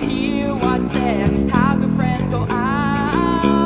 hear what's said. How good friends go out.